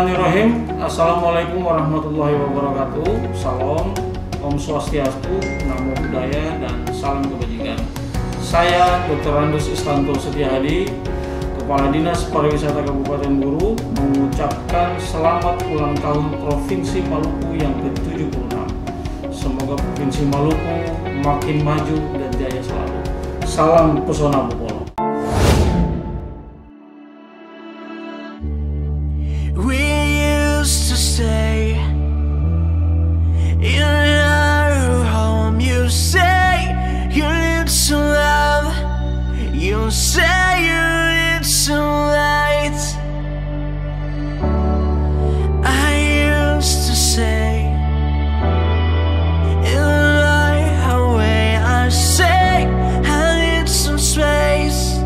Assalamualaikum warahmatullahi wabarakatuh. Salam, Om Swastiastu, Namo Buddhaya, dan salam kebajikan. Saya Dr. Andus Istanto Setiahadi, Kepala Dinas Pariwisata Kabupaten Buru, mengucapkan selamat ulang tahun Provinsi Maluku yang ke-76. Semoga Provinsi Maluku makin maju dan jaya selalu. Salam pesona Bupolo. You say you need some light. I used to say in my way. I say I need some space.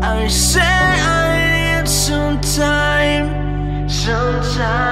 I say I need some time. Some time.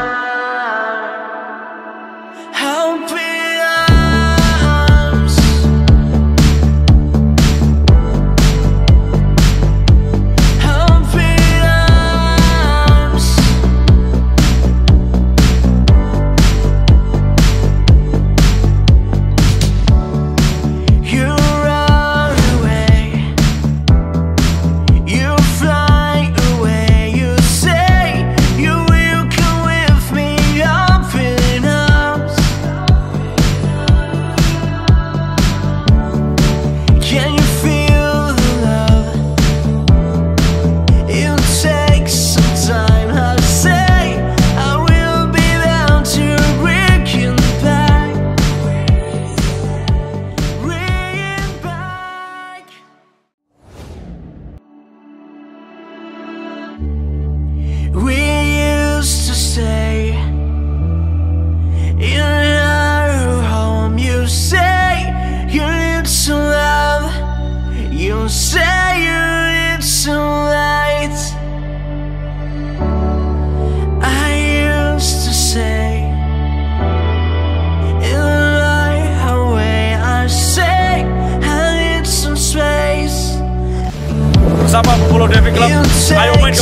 I don't mind